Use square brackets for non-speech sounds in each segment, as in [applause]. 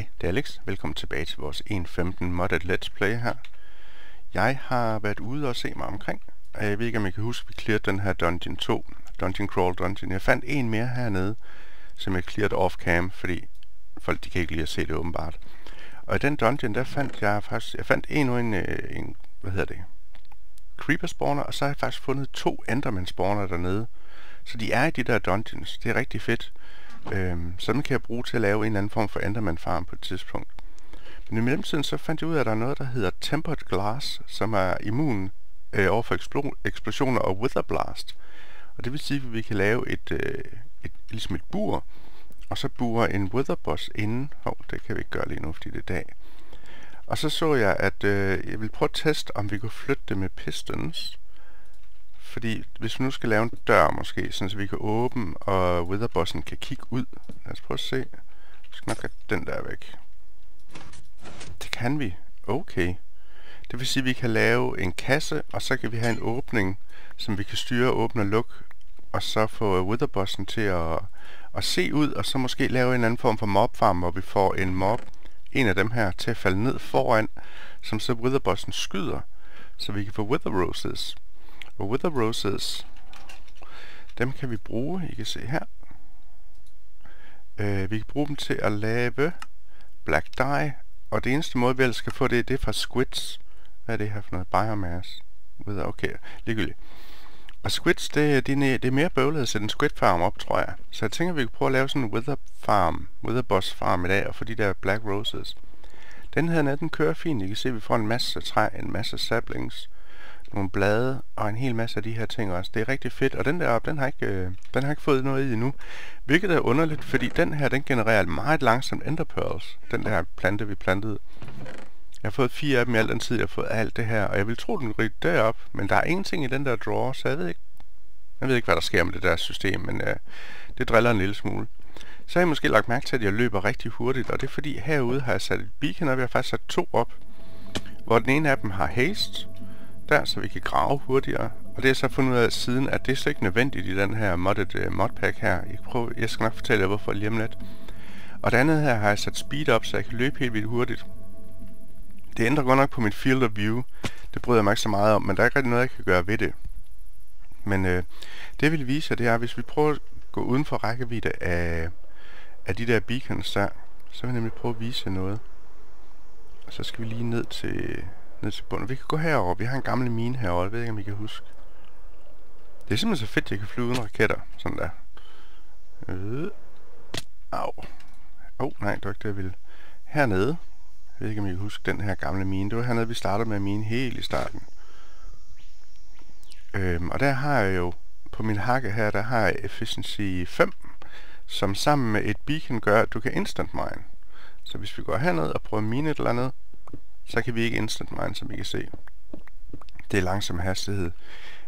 Hej, det er Alex. Velkommen tilbage til vores 1.15 modded let's play her. Jeg har været ude og se mig omkring. Øh, jeg ved ikke, om I kan huske, at vi clearede den her Dungeon 2. Dungeon Crawl Dungeon. Jeg fandt en mere hernede, som jeg cleared off-cam, fordi folk de kan ikke lide at se det åbenbart. Og i den dungeon, der fandt jeg faktisk... Jeg fandt endnu en, øh, en hvad hedder det? Creeper spawner, og så har jeg faktisk fundet to Enderman spawner dernede. Så de er i de der dungeons. Det er rigtig fedt. Øhm, sådan kan jeg bruge til at lave en eller anden form for Enderman farm på et tidspunkt. Men i mellemtiden så fandt jeg ud af, at der er noget, der hedder Tempered Glass, som er immun øh, over for eksplo- eksplosioner og Wither Blast. Og det vil sige, at vi kan lave et, øh, et ligesom et bur, og så burer en Wither Boss inden. Hov, det kan vi ikke gøre lige nu, fordi det er dag. Og så så jeg, at øh, jeg vil prøve at teste, om vi kunne flytte det med pistons. Fordi hvis vi nu skal lave en dør måske, sådan så vi kan åbne, og Witherbossen kan kigge ud. Lad os prøve at se. Vi skal nok have den der væk. Det kan vi. Okay. Det vil sige, at vi kan lave en kasse, og så kan vi have en åbning, som vi kan styre, åbne og lukke, og så få Witherbossen til at, at se ud, og så måske lave en anden form for mobfarm, hvor vi får en mob, en af dem her, til at falde ned foran, som så Witherbossen skyder, så vi kan få Wither Roses. Og Wither Roses, dem kan vi bruge, I kan se her. Øh, vi kan bruge dem til at lave black dye, og det eneste måde, vi ellers skal få det, det er fra squids. Hvad er det her for noget? Biomass. Wither, okay, ligegyldigt. Og squids, det, det, det er mere bøvlet at sætte en squid farm op, tror jeg. Så jeg tænker, vi kan prøve at lave sådan en wither farm, wither boss farm i dag, og få de der black roses. Den her den kører fint. I kan se, at vi får en masse træ, en masse saplings, nogle blade og en hel masse af de her ting også. Det er rigtig fedt, og den der op, den har ikke, øh, den har ikke fået noget i endnu. Hvilket er underligt, fordi den her, den genererer meget langsomt enderpearls. Den der plante, vi plantede. Jeg har fået fire af dem i al den tid, jeg har fået alt det her, og jeg vil tro, den ryger derop, men der er ingenting i den der drawer, så jeg ved ikke, jeg ved ikke, hvad der sker med det der system, men øh, det driller en lille smule. Så har jeg måske lagt mærke til, at jeg løber rigtig hurtigt, og det er fordi herude har jeg sat et beacon op, jeg har faktisk sat to op, hvor den ene af dem har haste, der, så vi kan grave hurtigere. Og det er så fundet ud af siden, at det er slet ikke nødvendigt i den her modded uh, øh, modpack her. Jeg, prøver, jeg skal nok fortælle jer, hvorfor lige om lidt. Og det andet her har jeg sat speed op, så jeg kan løbe helt vildt hurtigt. Det ændrer godt nok på mit field of view. Det bryder jeg mig ikke så meget om, men der er ikke rigtig noget, jeg kan gøre ved det. Men øh, det vil vise jer, det er, at hvis vi prøver at gå uden for rækkevidde af, af de der beacons der, så vil jeg nemlig prøve at vise jer noget. Og så skal vi lige ned til ned til bunden. Vi kan gå herover. Vi har en gammel mine herovre. Jeg ved ikke, om I kan huske. Det er simpelthen så fedt, at jeg kan flyve uden raketter. Sådan der. Øh. Au. Åh, oh, nej, det var ikke det, jeg ville. Hernede. Jeg ved ikke, om I kan huske den her gamle mine. Det var hernede, vi startede med mine helt i starten. Øhm, og der har jeg jo, på min hakke her, der har jeg Efficiency 5, som sammen med et beacon gør, at du kan instant mine. Så hvis vi går herned og prøver mine et eller andet, så kan vi ikke instant mine, som I kan se. Det er langsom hastighed.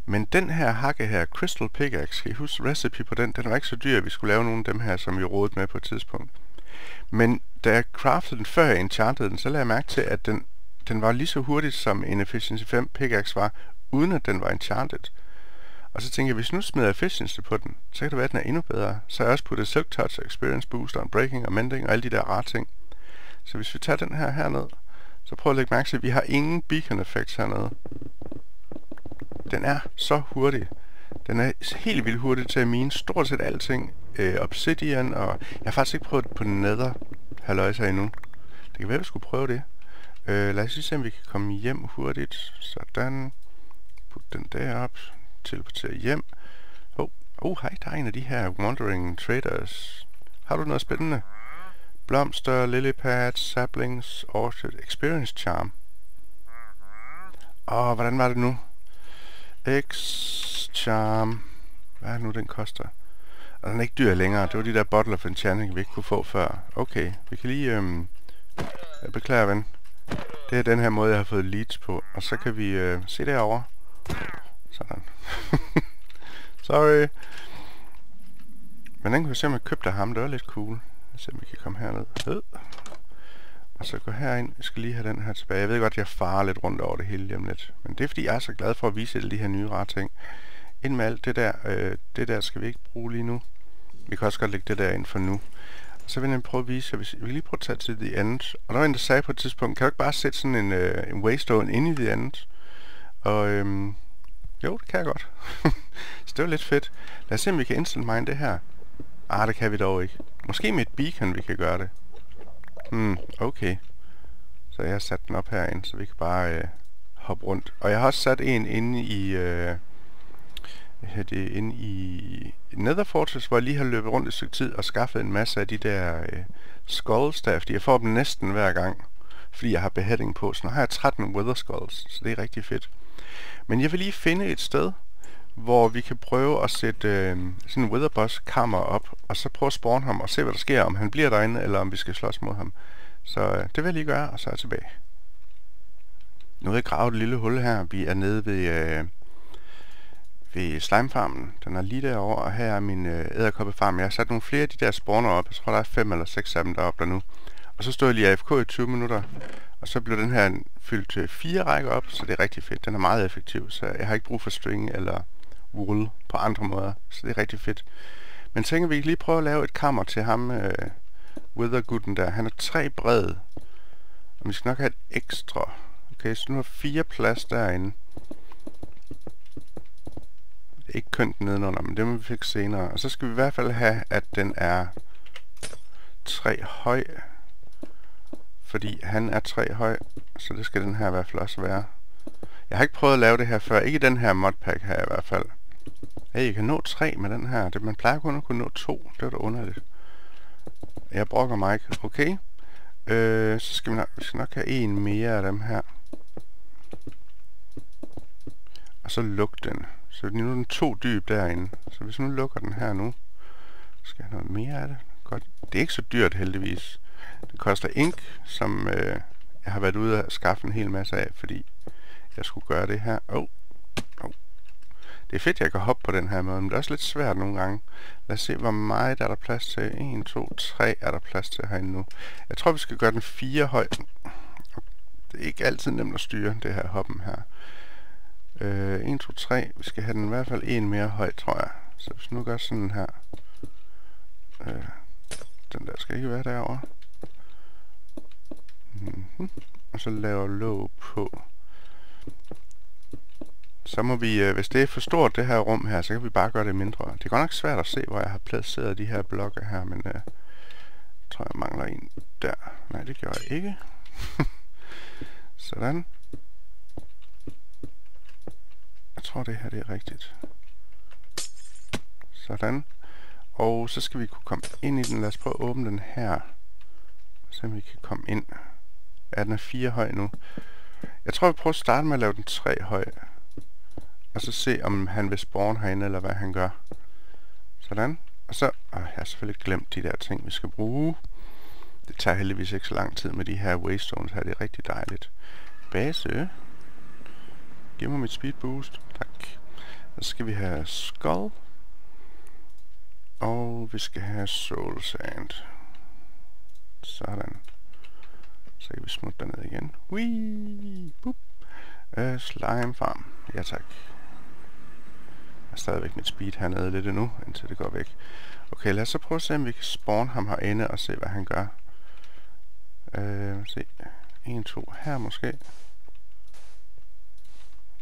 Men den her hakke her, Crystal Pickaxe, kan I huske recipe på den? Den var ikke så dyr, at vi skulle lave nogle af dem her, som vi rådede med på et tidspunkt. Men da jeg craftede den, før jeg enchantede den, så lagde jeg mærke til, at den, den var lige så hurtigt, som en Efficiency 5 pickaxe var, uden at den var enchanted. Og så tænkte jeg, hvis nu smider efficiency på den, så kan det være, at den er endnu bedre. Så har jeg også puttet Silk Touch, Experience Booster, Breaking og Mending og alle de der rare ting. Så hvis vi tager den her herned, så prøv at lægge mærke til, at vi har ingen beacon effects hernede. Den er så hurtig. Den er helt vildt hurtig til at mine stort set alting. Øh, obsidian, og jeg har faktisk ikke prøvet på nether halvøjser endnu. Det kan være, at vi skulle prøve det. Øh, lad os lige se, om vi kan komme hjem hurtigt. Sådan. Put den der op. Teleportere hjem. Oh, oh, hej, der er en af de her wandering traders. Har du noget spændende? Blomster, lilypads, saplings, orchard, experience charm. Åh, hvordan var det nu? X charm. Hvad er det nu, den koster? Og den er ikke dyr længere. Det var de der bottle of enchanting, vi ikke kunne få før. Okay, vi kan lige... Øhm, jeg beklager, ven. Det er den her måde, jeg har fået leads på. Og så kan vi øh, se derovre. Sådan. [laughs] Sorry. Men den kunne jeg simpelthen købe af ham. Det var lidt cool se om vi kan komme herned. Øh. Og så gå herind. Jeg skal lige have den her tilbage. Jeg ved godt, jeg farer lidt rundt over det hele lige om lidt. Men det er fordi, jeg er så glad for at vise alle de her nye rare ting. Ind med alt det der. Øh, det der skal vi ikke bruge lige nu. Vi kan også godt lægge det der ind for nu. Så vil jeg prøve at vise jer, hvis vi lige prøve at tage til The End. Og der var en, der sagde på et tidspunkt, kan du ikke bare sætte sådan en, øh, en waystone ind i The End? Og øhm, jo, det kan jeg godt. [laughs] så det var lidt fedt. Lad os se, om vi kan instant mine det her. Ah, det kan vi dog ikke. Måske med et beacon, vi kan gøre det. Hmm, okay. Så jeg har sat den op herinde, så vi kan bare øh, hoppe rundt. Og jeg har også sat en inde i... Øh, hvad det, inde i Nether Fortress, hvor jeg lige har løbet rundt et stykke tid og skaffet en masse af de der øh, skulls der, fordi jeg får dem næsten hver gang, fordi jeg har beheading på. Så nu har jeg 13 Wither Skulls, så det er rigtig fedt. Men jeg vil lige finde et sted, hvor vi kan prøve at sætte øh, sådan en Witherboss kammer op, og så prøve at spawne ham og se, hvad der sker, om han bliver derinde, eller om vi skal slås mod ham. Så øh, det vil jeg lige gøre, og så er jeg tilbage. Nu har jeg gravet et lille hul her. Vi er nede ved, øh, ved slimefarmen. Den er lige derovre, og her er min øh, æderkoppefarm. Jeg har sat nogle flere af de der spawner op. Jeg tror, der er fem eller seks af dem deroppe der nu. Og så stod jeg lige AFK i 20 minutter, og så blev den her fyldt til fire rækker op, så det er rigtig fedt. Den er meget effektiv, så jeg har ikke brug for string eller wool på andre måder, så det er rigtig fedt. Men tænker vi lige prøve at lave et kammer til ham, øh, Withergooden der. Han er tre bred, og vi skal nok have et ekstra. Okay, så nu har fire plads derinde. Det er ikke kønt nedenunder, men det må vi fikse senere. Og så skal vi i hvert fald have, at den er tre høj. Fordi han er tre høj, så det skal den her i hvert fald også være. Jeg har ikke prøvet at lave det her før. Ikke den her modpack her i hvert fald. Hey, jeg kan nå 3 med den her. Det, man plejer kun at kunne nå 2. Det var da underligt. Jeg brokker mig ikke. Okay. Øh, så skal vi, nok, vi skal nok have en mere af dem her. Og så luk den. Så nu er den to dyb derinde. Så hvis nu lukker den her nu, skal jeg have noget mere af det. Godt. Det er ikke så dyrt heldigvis. Det koster ink, som øh, jeg har været ude at skaffe en hel masse af, fordi jeg skulle gøre det her. Åh, oh. Det er fedt, jeg kan hoppe på den her måde, men det er også lidt svært nogle gange. Lad os se, hvor meget er der plads til. 1, 2, 3 er der plads til herinde nu. Jeg tror, vi skal gøre den 4 høj. Det er ikke altid nemt at styre, det her hoppen her. Øh, 1, 2, 3. Vi skal have den i hvert fald en mere høj, tror jeg. Så hvis nu gør sådan her. Øh, den der skal ikke være derovre. Mm -hmm. Og så laver låg på. Så må vi, øh, hvis det er for stort det her rum her, så kan vi bare gøre det mindre. Det er godt nok svært at se, hvor jeg har placeret de her blokke her, men øh, jeg tror, jeg mangler en der. Nej, det gør jeg ikke. [laughs] Sådan. Jeg tror, det her det er rigtigt. Sådan. Og så skal vi kunne komme ind i den. Lad os prøve at åbne den her. Så vi kan komme ind. Ja, den er 4 høj nu. Jeg tror, vi prøver at starte med at lave den 3 høj. Og så se, om han vil spawn herinde, eller hvad han gør. Sådan. Og så... Åh, jeg har selvfølgelig glemt de der ting, vi skal bruge. Det tager heldigvis ikke så lang tid med de her waystones her. Det er rigtig dejligt. Base. Giv mig mit speed boost. Tak. Så skal vi have skull. Og vi skal have soul sand. Sådan. Så kan vi smutte derned igen. Whee! Boop. Uh, slime farm. Ja tak. Har stadigvæk mit speed hernede lidt endnu, indtil det går væk. Okay, lad os så prøve at se, om vi kan spawn ham herinde og se, hvad han gør. Øh, se. 1, 2 her måske.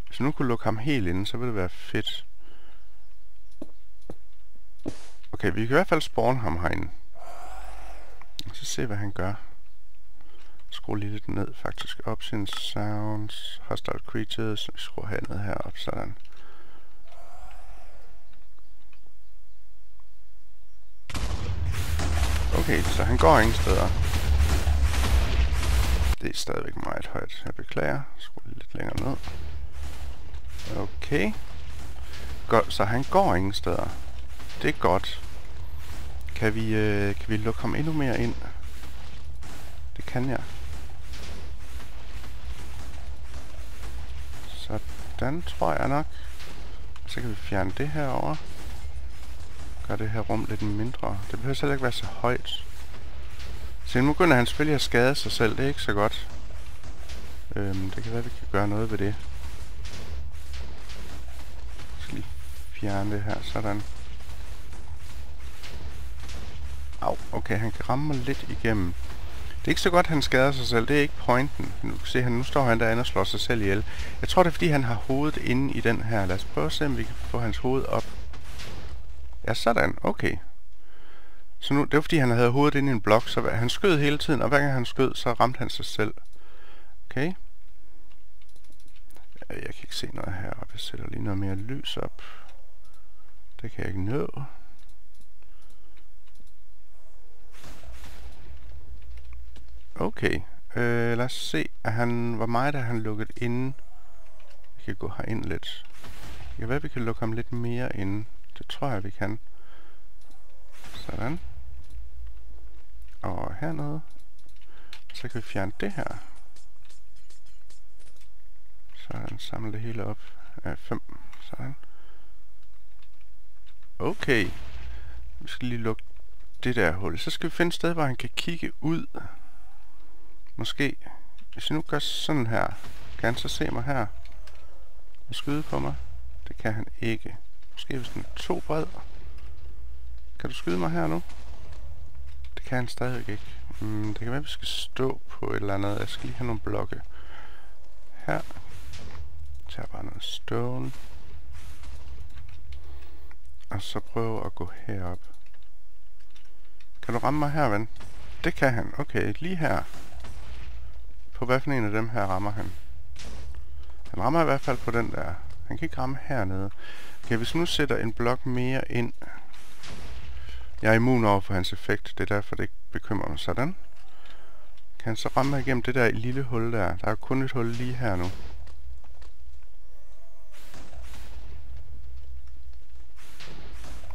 Hvis nu kunne lukke ham helt inde, så ville det være fedt. Okay, vi kan i hvert fald spawn ham herinde. Så se, hvad han gør. Skru lige lidt ned, faktisk. Options, sounds, hostile creatures. Vi skruer herned herop, sådan. Okay, så han går ingen steder. Det er stadigvæk meget højt. Jeg beklager. Skru lidt længere ned. Okay. Godt, så han går ingen steder. Det er godt. Kan vi, øh, kan vi lukke ham endnu mere ind? Det kan jeg. Sådan tror jeg nok. Så kan vi fjerne det her over. Gør det her rum lidt mindre. Det behøver heller ikke være så højt. Så nu begynder han selvfølgelig at skade sig selv. Det er ikke så godt. Øhm, det kan være, at vi kan gøre noget ved det. Jeg skal lige fjerne det her. Sådan. Au, okay, han kan ramme mig lidt igennem. Det er ikke så godt, han skader sig selv. Det er ikke pointen. Nu kan se, han, nu står han derinde og slår sig selv ihjel. Jeg tror, det er, fordi han har hovedet inde i den her. Lad os prøve at se, om vi kan få hans hoved op. Ja, sådan. Okay. Så nu, det var fordi, han havde hovedet inde i en blok, så han skød hele tiden, og hver gang han skød, så ramte han sig selv. Okay. Jeg kan ikke se noget her, og jeg sætter lige noget mere lys op. Det kan jeg ikke nå. Okay. Øh, lad os se. at han, hvor meget er han lukket inde? Vi kan gå herind lidt. Det kan være, vi kan lukke ham lidt mere ind. Det tror jeg, vi kan. Sådan. Og hernede. Så kan vi fjerne det her. Sådan, samle det hele op. Øh, ja, 5. Sådan. Okay. Vi skal lige lukke det der hul. Så skal vi finde et sted, hvor han kan kigge ud. Måske. Hvis jeg nu gør sådan her. Kan han så se mig her? Og skyde på mig? Det kan han ikke. Måske hvis den er to bred. Kan du skyde mig her nu? Det kan han stadig ikke. Mm, det kan være, at vi skal stå på et eller andet. Jeg skal lige have nogle blokke. Her. Jeg tager bare noget stone. Og så prøve at gå herop. Kan du ramme mig her, ven? Det kan han. Okay, lige her. På hvad for en af dem her rammer han? Han rammer i hvert fald på den der. Han kan ikke ramme hernede. Okay, hvis nu sætter en blok mere ind. Jeg er immun over for hans effekt. Det er derfor, det ikke bekymrer mig. Sådan. Kan han så ramme mig igennem det der lille hul der? Der er kun et hul lige her nu.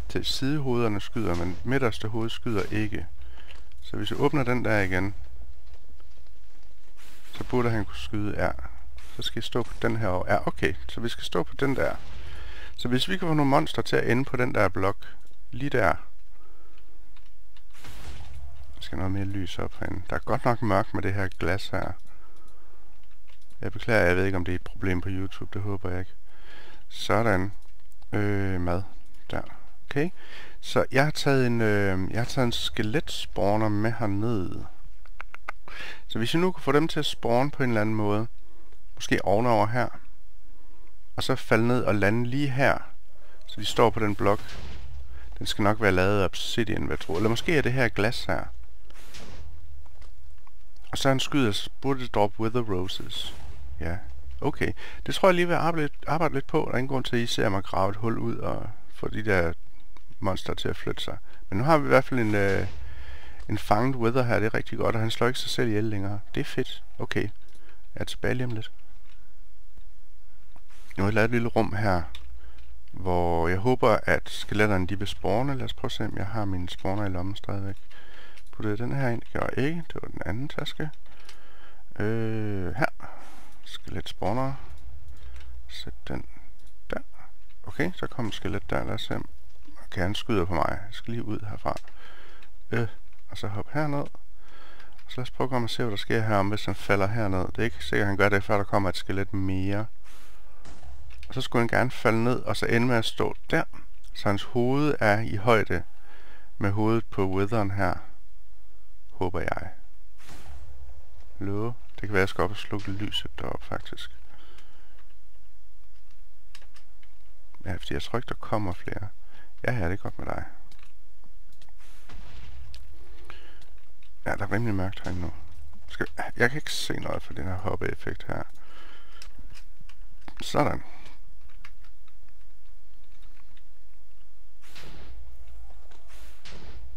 Til sidehovederne skyder, men midterste hoved skyder ikke. Så hvis jeg åbner den der igen, så burde han kunne skyde R. Så skal jeg stå på den her. Ja, okay. Så vi skal stå på den der. Så hvis vi kan få nogle monster til at ende på den der blok, lige der. Jeg skal noget mere lys op herinde. Der er godt nok mørkt med det her glas her. Jeg beklager, jeg ved ikke, om det er et problem på YouTube. Det håber jeg ikke. Sådan. Øh, mad. Der. Okay. Så jeg har taget en, øh, jeg har taget en skeletspawner med hernede. Så hvis jeg nu kan få dem til at spawn på en eller anden måde, måske ovenover her, og så falde ned og lande lige her, så de står på den blok. Den skal nok være lavet af obsidian, hvad jeg tror. Eller måske er det her glas her. Og så han skyder, så burde det droppe with the roses. Ja, okay. Det tror jeg lige vil arbejde, arbejde lidt på. Der er ingen grund til, at I ser mig grave et hul ud og få de der monster til at flytte sig. Men nu har vi i hvert fald en, øh, en fanget weather her. Det er rigtig godt, og han slår ikke sig selv ihjel længere. Det er fedt. Okay. Jeg er tilbage lige om lidt. Nu har jeg lavet et lille rum her, hvor jeg håber, at skeletterne de vil spawne. Lad os prøve at se, om jeg har mine spawner i lommen stadigvæk. Puttede den her ind, det jeg ikke. Det var den anden taske. Øh, her. Skelet spawner. Sæt den der. Okay, så kommer skelet der. Lad os se, Okay, han skyder på mig. Jeg skal lige ud herfra. Øh, og så hop herned. Så lad os prøve at komme og se, hvad der sker her, om hvis han falder herned. Det er ikke sikkert, at han gør det, før der kommer et skelet mere. Og så skulle han gerne falde ned, og så ende med at stå der. Så hans hoved er i højde med hovedet på witheren her. Håber jeg. Hallo? Det kan være, at jeg skal op og slukke lyset derop, faktisk. Ja, fordi jeg tror ikke, der kommer flere. Ja, ja, det er godt med dig. Ja, der er rimelig mørkt herinde nu. Skal, jeg kan ikke se noget for den her hoppe-effekt her. Sådan.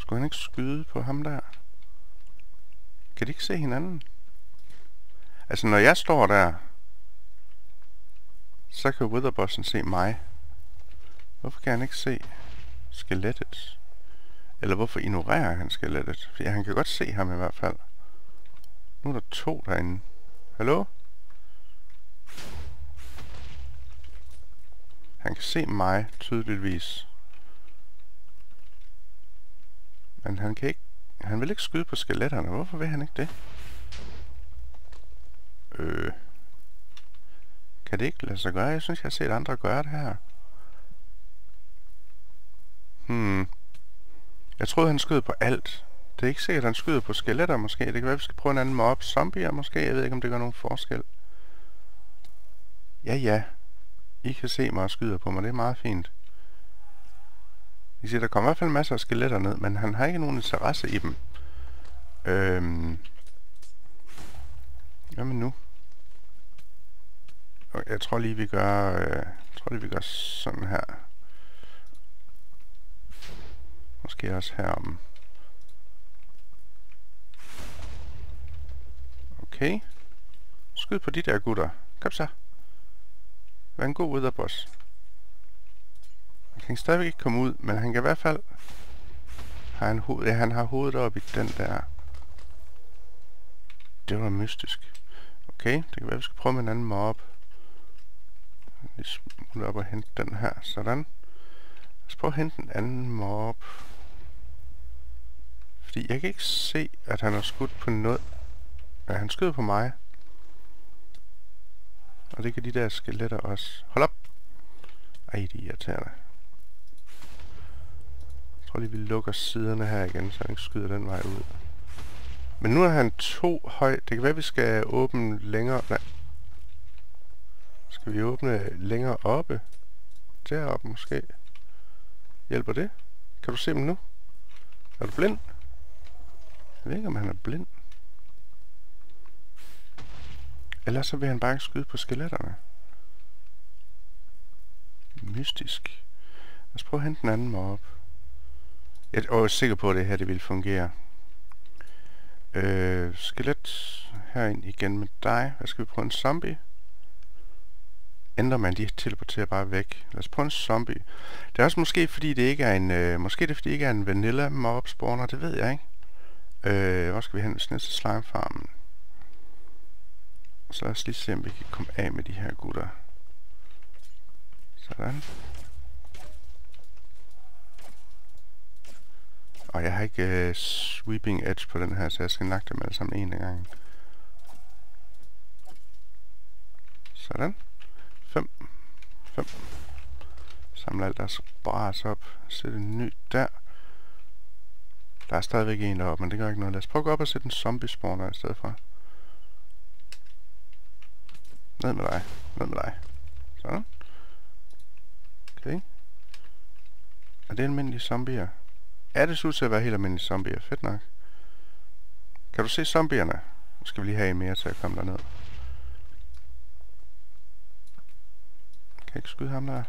Skulle han ikke skyde på ham der? Kan de ikke se hinanden? Altså, når jeg står der, så kan Witherbossen se mig. Hvorfor kan han ikke se skelettet? Eller hvorfor ignorerer han skelettet? Fordi han kan godt se ham i hvert fald. Nu er der to derinde. Hallo? Han kan se mig tydeligvis. Men han kan ikke... Han vil ikke skyde på skeletterne. Hvorfor vil han ikke det? Øh... Kan det ikke lade sig gøre? Jeg synes, jeg har set andre gøre det her. Hmm. Jeg troede, han skød på alt. Det er ikke sikkert, at han skyder på skeletter måske. Det kan være, at vi skal prøve en anden mob. Zombier måske. Jeg ved ikke, om det gør nogen forskel. Ja, ja. I kan se mig og skyder på mig. Det er meget fint. I siger, der kommer i hvert fald masser af skeletter ned, men han har ikke nogen interesse i dem. Øhm. Jamen nu. Jeg tror lige, vi gør... Øh, jeg tror lige, vi gør sådan her. Måske også herom. Okay. Skyd på de der gutter. Kom så. Vær en god boss? Han kan stadigvæk ikke komme ud, men han kan i hvert fald... Har han, hoved, ja, han har hovedet op i den der. Det var mystisk. Okay, det kan være, vi skal prøve med en anden mob. Vi smutter op og hente den her. Sådan. Lad os prøve at hente en anden mob. Fordi jeg kan ikke se, at han har skudt på noget. Ja, han skyder på mig. Og det kan de der skeletter også. Hold op! Ej, de irriterende. Jeg tror lige, vi lukker siderne her igen, så han ikke skyder den vej ud. Men nu er han to høj. Det kan være, vi skal åbne længere... Nej. Skal vi åbne længere oppe? Deroppe måske. Hjælper det? Kan du se dem nu? Er du blind? Jeg ved ikke, om han er blind. Ellers så vil han bare ikke skyde på skeletterne. Mystisk. Lad os prøve at hente den anden mob. Jeg er også sikker på, at det her det vil fungere. Øh, skelet herind igen med dig. Hvad skal vi prøve? En zombie? Ændrer man, de teleporterer bare væk. Lad os prøve en zombie. Det er også måske fordi det ikke er en, øh, måske det er fordi det ikke er en vanilla mob spawner, det ved jeg ikke. Øh, hvor skal vi hen? Hvis til slime farmen. Så lad os lige se, om vi kan komme af med de her gutter. Sådan. Og jeg har ikke uh, sweeping edge på den her, så jeg skal lagt dem alle sammen en gang. Sådan. 5. 5. Samle alt deres bras op. Sæt en ny der. Der er stadigvæk en deroppe, men det gør ikke noget. Lad os prøve at gå op og sætte en zombie spawner i stedet for. Ned med dig. Ned med dig. Sådan. Okay. Er det almindelige zombier? Ja, det ser ud til at være helt almindelige zombier. Fedt nok. Kan du se zombierne? Nu skal vi lige have en mere til at komme derned. Kan jeg ikke skyde ham der?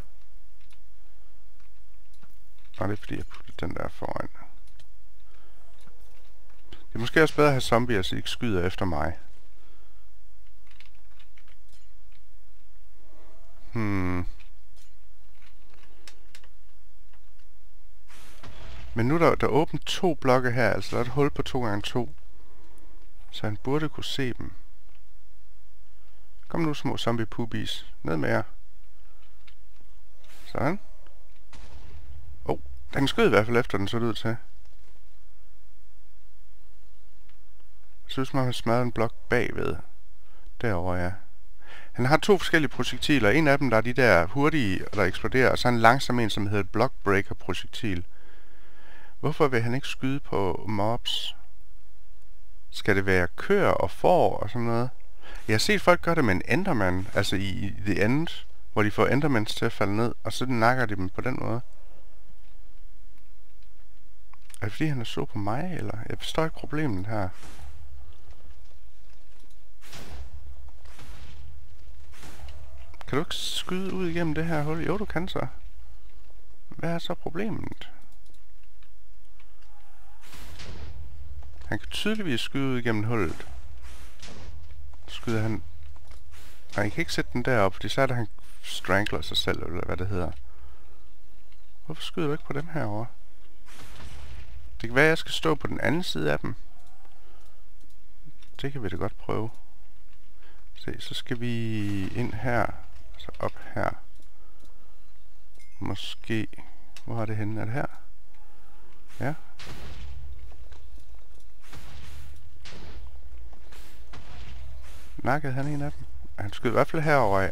Nej, det er fordi jeg putter den der foran. Det er måske også bedre at have zombier, så de ikke skyder efter mig. Hmm. Men nu er der, der er åbent to blokke her, altså der er et hul på 2 gange 2 Så han burde kunne se dem. Kom nu, små zombie poopies. Ned med jer. Sådan. Åh, oh, den skød i hvert fald efter den, så det ud til. Jeg synes, man har smadret en blok bagved. Derovre, ja. Han har to forskellige projektiler. En af dem, der er de der hurtige, der eksploderer, og så en langsom en, som hedder et blockbreaker projektil. Hvorfor vil han ikke skyde på mobs? Skal det være køer og får og sådan noget? Jeg har set folk gøre det med en enderman, altså i, i The End, hvor de får endermans til at falde ned, og så nakker de dem på den måde. Er det fordi han er så på mig, eller? Jeg forstår ikke problemet her. Kan du ikke skyde ud igennem det her hul? Jo, du kan så. Hvad er så problemet? Han kan tydeligvis skyde ud igennem hullet. Skyder han... Nej, jeg kan ikke sætte den derop, fordi så er det, han strangler sig selv, eller hvad det hedder. Hvorfor skyder du ikke på dem herover? Det kan være, at jeg skal stå på den anden side af dem. Det kan vi da godt prøve. Se, så skal vi ind her. Så op her. Måske... Hvor er det henne? Er det her? Ja. Nakkede han en af dem? Han skød i hvert fald herover af.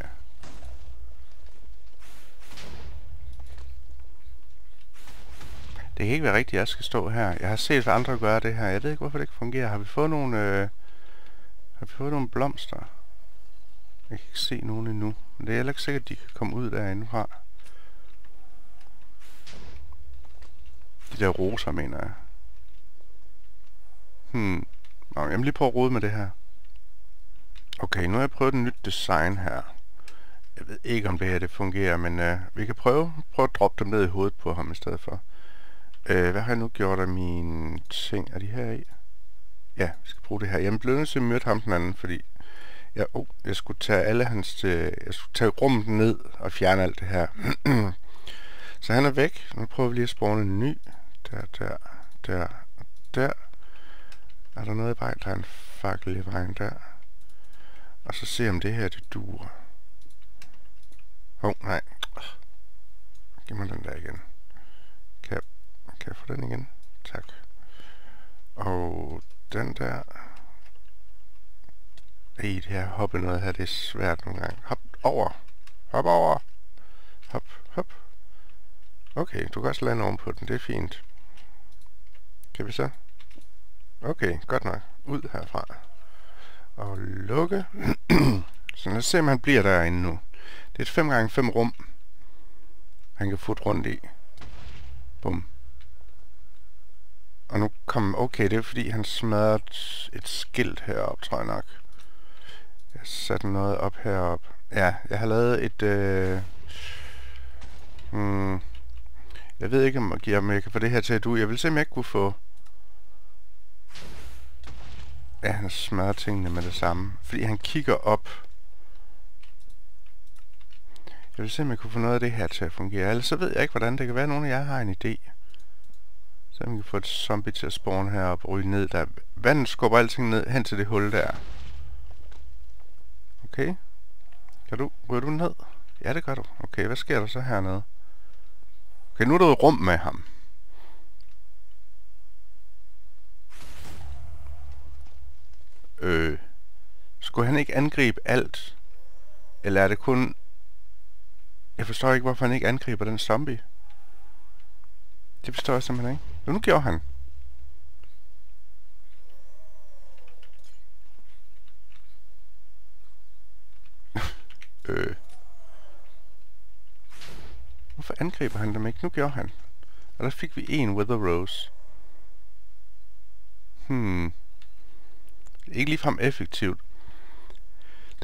Det kan ikke være rigtigt, at jeg skal stå her. Jeg har set andre gøre det her. Jeg ved ikke, hvorfor det ikke fungerer. Har vi fået nogle, øh, har vi fået nogle blomster? Jeg kan ikke se nogen endnu. Men det er heller ikke sikkert, at de kan komme ud derinde fra. De der roser, mener jeg. Hmm. Nå, jeg må lige prøve at rode med det her. Okay, nu har jeg prøvet et nyt design her. Jeg ved ikke, om det her det fungerer, men øh, vi kan prøve, prøve at droppe dem ned i hovedet på ham i stedet for. Øh, hvad har jeg nu gjort af mine ting? Er de her i? Ja, vi skal bruge det her. Jamen, blev nødt til at myrde ham den anden, fordi jeg, oh, jeg skulle tage alle hans... Øh, jeg skulle tage rummet ned og fjerne alt det her. [clears throat] Så han er væk. Nu prøver vi lige at spawne en ny. Der, der, der, der. Er der noget i vejen? Der er en fakkel i vejen der. Og så se om det her det duer. Åh, oh, nej. Giv mig den der igen. Kan jeg, kan jeg få den igen? Tak. Og den der. Ej, det her hoppe noget her, det er svært nogle gange. Hop over. Hop over. Hop, hop. Okay, du kan også lande ovenpå den, det er fint. Kan vi så? Okay, godt nok. Ud herfra. Og lukke. [clears throat] så lad os se, om han bliver derinde nu. Det er et 5 gange 5 rum, han kan futte rundt i. Bum. Og nu kom... Okay, det er fordi, han smadrede et skilt heroppe, tror jeg nok. Jeg satte noget op heroppe. Ja, jeg har lavet et... Øh, hmm, jeg ved ikke, om jeg, om jeg kan få det her til at du. Jeg vil se, om jeg ikke kunne få at han smadrer tingene med det samme. Fordi han kigger op jeg vil se, om jeg kunne få noget af det her til at fungere. Ellers så ved jeg ikke, hvordan det kan være, at nogen af jer har en idé. Så vi kan få et zombie til at spawn heroppe og ryge ned der. Vandet skubber alting ned hen til det hul der. Okay. Kan du? Ryger du ned? Ja, det gør du. Okay, hvad sker der så hernede? Okay, nu er der rum med ham. Øh. Skulle han ikke angribe alt? Eller er det kun jeg forstår ikke, hvorfor han ikke angriber den zombie. Det forstår jeg simpelthen ikke. Jo, nu gjorde han. [laughs] øh. Hvorfor angriber han dem ikke? Nu gjorde han. Og der fik vi en Wither Rose. Hmm. Ikke ligefrem effektivt.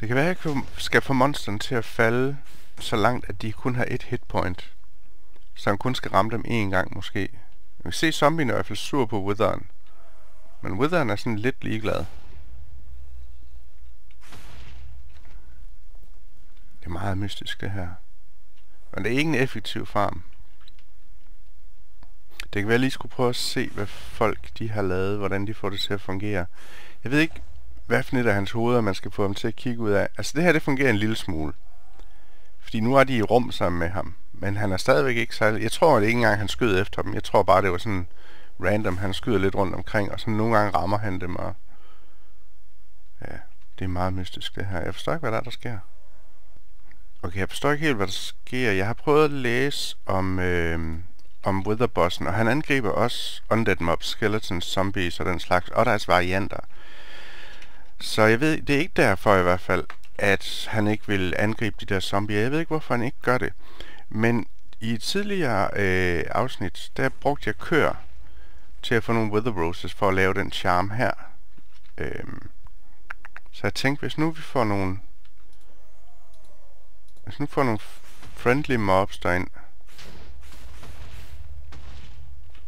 Det kan være, at jeg skal få monsteren til at falde så langt, at de kun har et hitpoint. Så han kun skal ramme dem én gang måske. Jeg kan se, zombien er i hvert fald sur på Witheren. Men Witheren er sådan lidt ligeglad. Det er meget mystisk det her. Men det er ikke en effektiv farm. Det kan være, at jeg lige skulle prøve at se, hvad folk de har lavet, hvordan de får det til at fungere. Jeg ved ikke, hvad for et af hans hoveder, man skal få ham til at kigge ud af. Altså det her, det fungerer en lille smule. Fordi nu er de i rum sammen med ham. Men han er stadigvæk ikke særlig... Jeg tror det ikke engang, han skød efter dem. Jeg tror bare, det var sådan random. Han skyder lidt rundt omkring, og så nogle gange rammer han dem. Og ja, det er meget mystisk det her. Jeg forstår ikke, hvad der er, der sker. Okay, jeg forstår ikke helt, hvad der sker. Jeg har prøvet at læse om, øh, om Witherbossen, og han angriber også Undead Mobs, Skeletons, Zombies og den slags, og deres varianter. Så jeg ved, det er ikke derfor i hvert fald, at han ikke vil angribe de der zombier. Jeg ved ikke, hvorfor han ikke gør det. Men i et tidligere øh, afsnit, der brugte jeg kør til at få nogle Wither Roses for at lave den charm her. Øhm, så jeg tænkte, hvis nu vi får nogle... Hvis nu får nogle friendly mobs derind.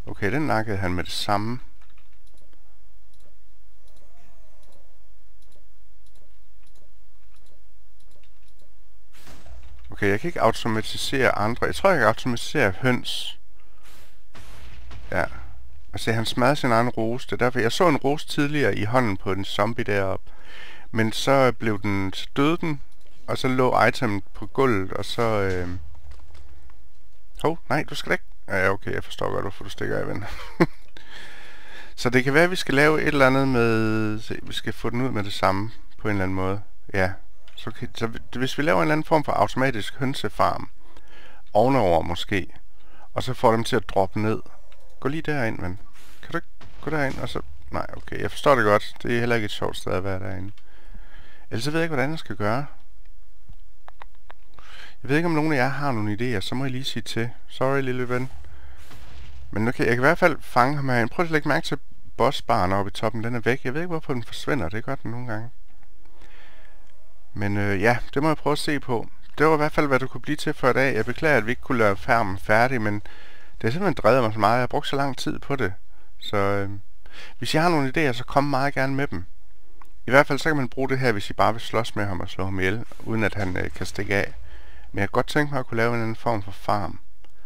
Okay, den nakkede han med det samme. Okay, jeg kan ikke automatisere andre. Jeg tror, jeg kan automatisere høns. Ja. Altså, han smadrede sin egen rose. Det er derfor, jeg så en rose tidligere i hånden på en zombie deroppe. Men så blev den, så døde den, og så lå itemet på gulvet, og så... Øh... Hov, nej, du skal ikke... Ja, okay, jeg forstår godt, hvorfor du stikker af, ven. [laughs] så det kan være, at vi skal lave et eller andet med... Se, vi skal få den ud med det samme, på en eller anden måde. Ja, så, kan, så hvis vi laver en eller anden form for automatisk hønsefarm, ovenover måske, og så får dem til at droppe ned, Gå lige derind, men. Kan du ikke gå derind, og så... Nej, okay, jeg forstår det godt. Det er heller ikke et sjovt sted at være derinde. Ellers så ved jeg ikke, hvordan jeg skal gøre. Jeg ved ikke, om nogen af jer har nogle idéer, så må jeg lige sige til. Sorry, lille ven. Men okay, jeg kan i hvert fald fange ham herinde. Prøv at lægge mærke til bossbaren oppe i toppen. Den er væk. Jeg ved ikke, hvorfor den forsvinder. Det gør den nogle gange. Men øh, ja, det må jeg prøve at se på. Det var i hvert fald, hvad du kunne blive til for i dag. Jeg beklager, at vi ikke kunne lave færmen færdig, men det har simpelthen drevet mig så meget. Jeg har brugt så lang tid på det. Så øh, hvis I har nogle idéer, så kom meget gerne med dem. I hvert fald så kan man bruge det her, hvis I bare vil slås med ham og slå ham ihjel, uden at han øh, kan stikke af. Men jeg kan godt tænke mig at kunne lave en anden form for farm.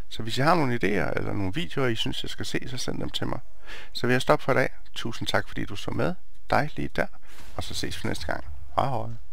Så hvis I har nogle idéer eller nogle videoer, I synes, jeg skal se, så send dem til mig. Så vil jeg stoppe for i dag. Tusind tak, fordi du så med. Dig lige der. Og så ses vi næste gang. Hej hej.